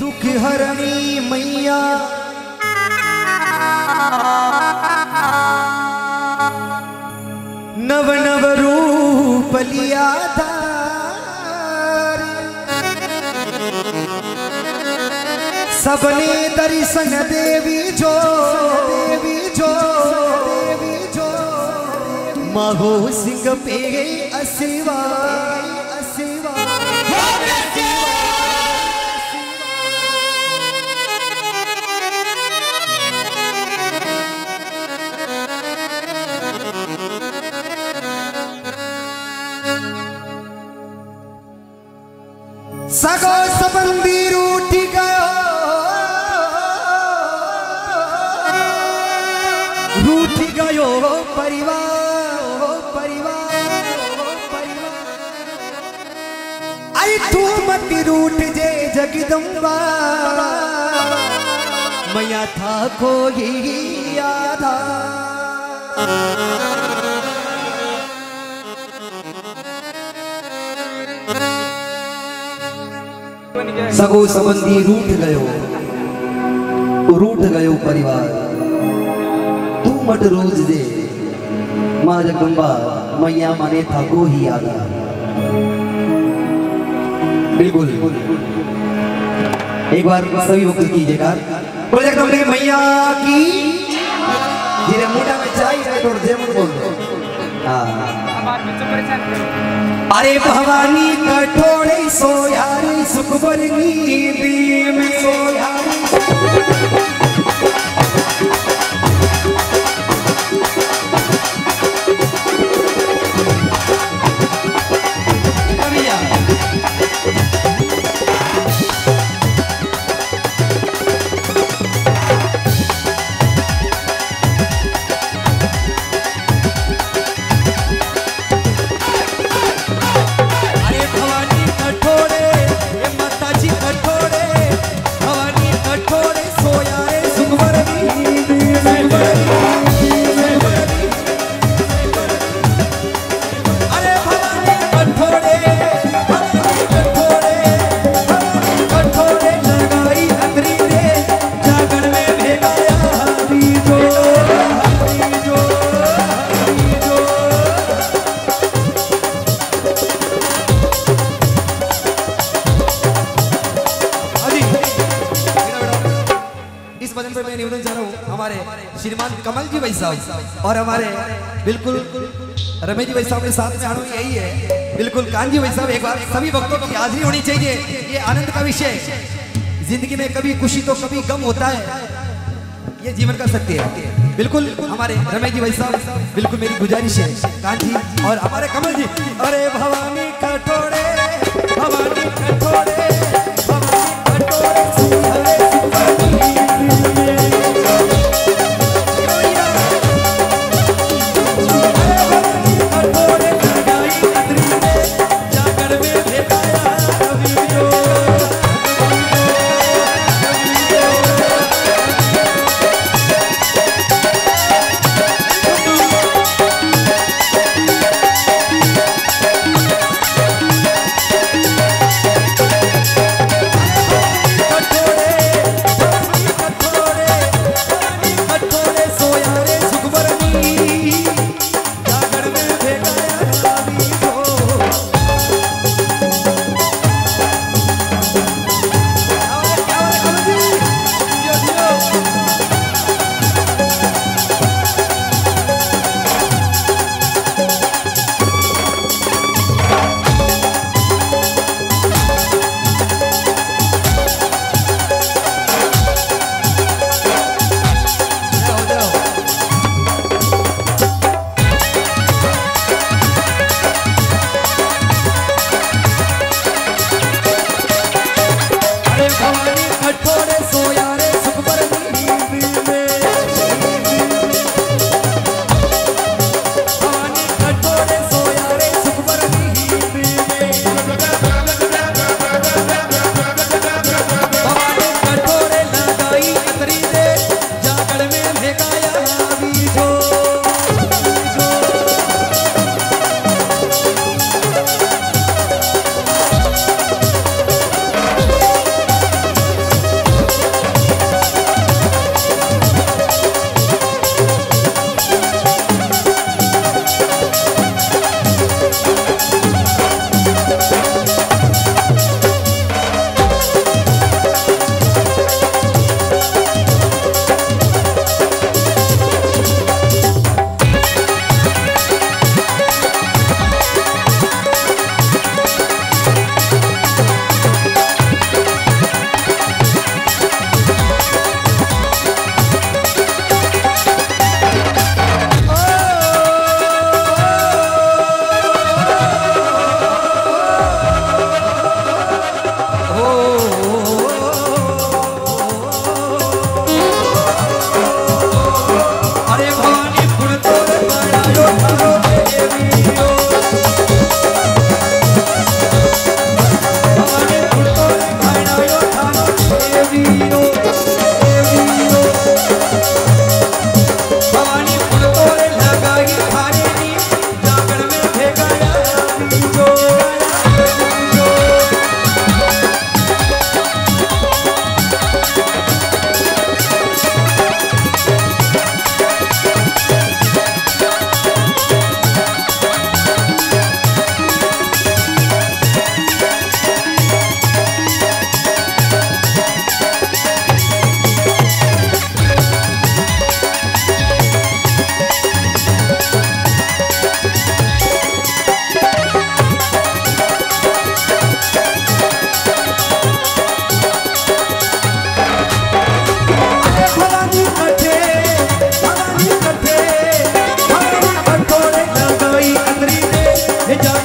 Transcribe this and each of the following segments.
दुख हरणी मैया। नव नव रूप लिया धार। सबने दर्शन देवी जो देवी जो देवी जो। महो सिंह पे असिवा असिवा रूठ गयो परिवार परिवार तू मत रूठ जे जगदम्बा। मैया था आधा। सगो संबंधी रूठ गयो रूठ गयो परिवार। तू मट रोज दे। माँ जगदम्बा मैया माने था को ही आदा बिल्कुल। एक बार सभी वक्त कीजिएगा। बोले जगदम्बा की मैया की धीरे मुंडा में चाहिए थोड़ा मुझ बोल हाँ। अरे भवानी कठोरे सोयारी सुख बरनी दी में। सोयारी हमारे श्रीमान कमल जी भाई साहब और हमारे बिल्कुल रमेश जी भाई साहब के साथ में यही है। बिल्कुल कान जी भाई साहब, एक बार सभी भक्तों की हाजिरी होनी चाहिए। ये आनंद का विषय ज़िंदगी में कभी खुशी तो कभी गम होता है। ये जीवन का सत्य है। बिल्कुल हमारे रमेश जी भाई साहब, बिल्कुल मेरी गुजारिश है। कान जी और हमारे कमल जी। अरे भवानी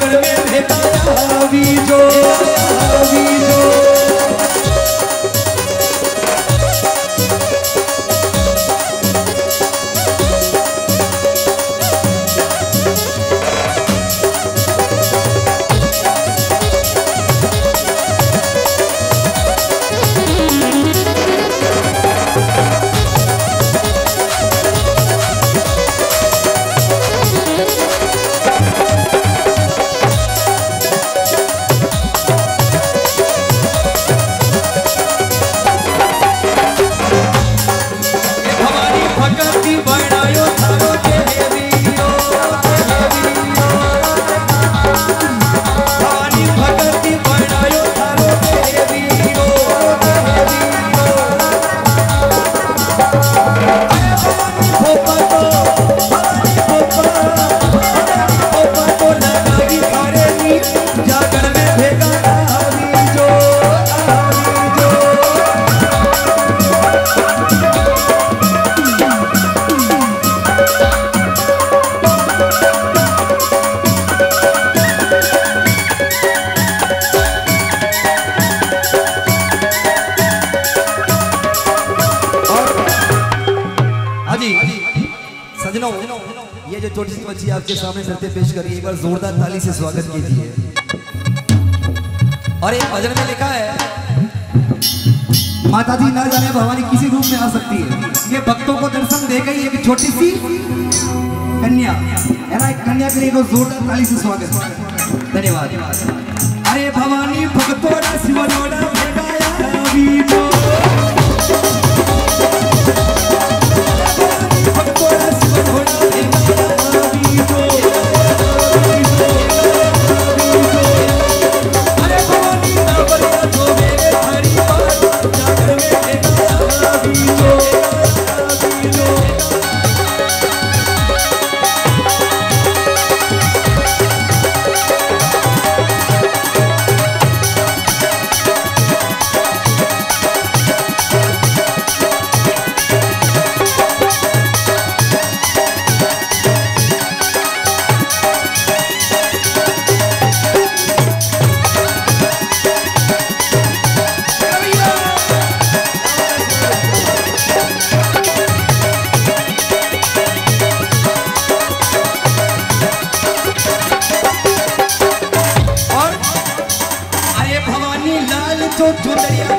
सागर में भेजा हवी जो हवी जो। सजनों ये जो छोटी सी बच्ची आपके सामने नृत्य पेश करी है एक बार जोरदार ताली से स्वागत कीजिए। और एक भजन में लिखा है माता जी ना जाने भवानी किसी रूप में आ सकती है। ये भक्तों को दर्शन दे गई एक छोटी सी कन्या। है ना, एक कन्या के लिए एक जोरदार ताली से स्वागत। धन्यवाद। अरे भवानी भक्तोड़ा शिवनोड़ा भवानी लाल तो चुनरिया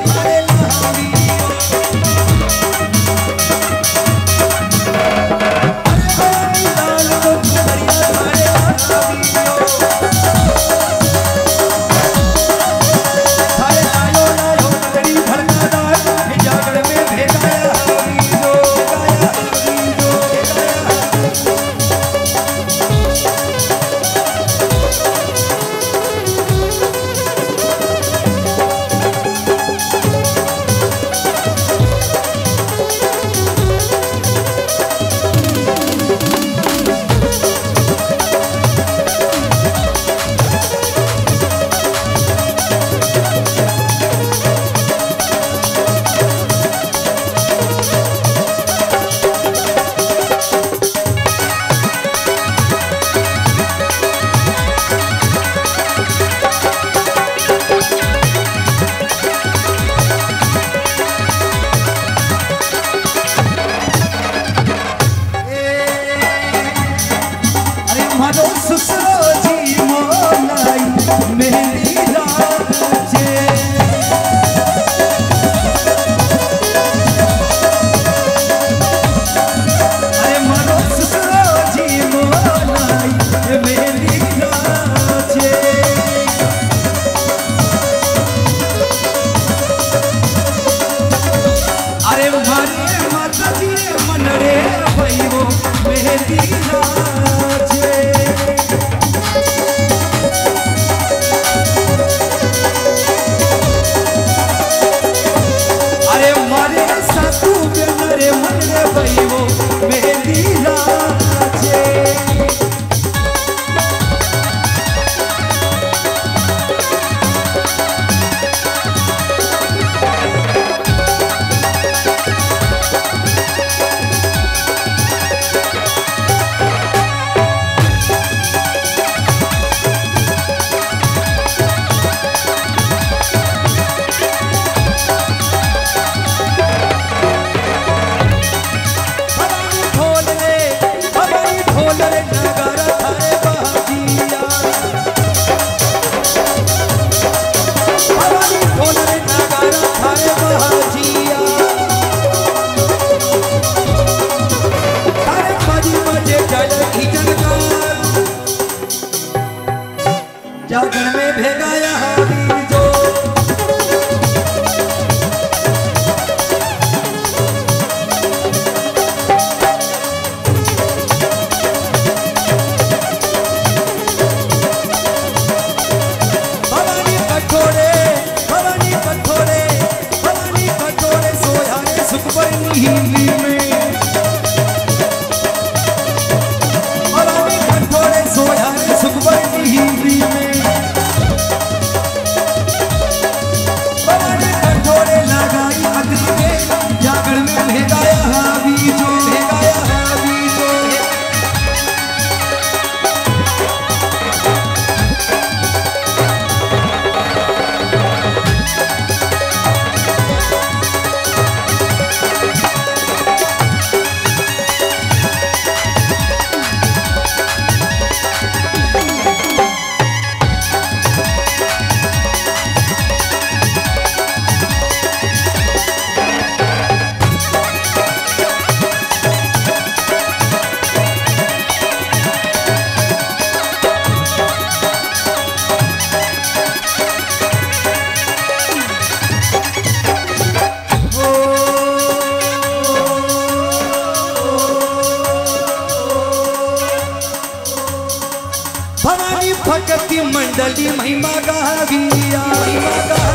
मंडली महिमा गाविया महिमा गाविया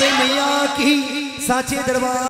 मैया की साचे दरबार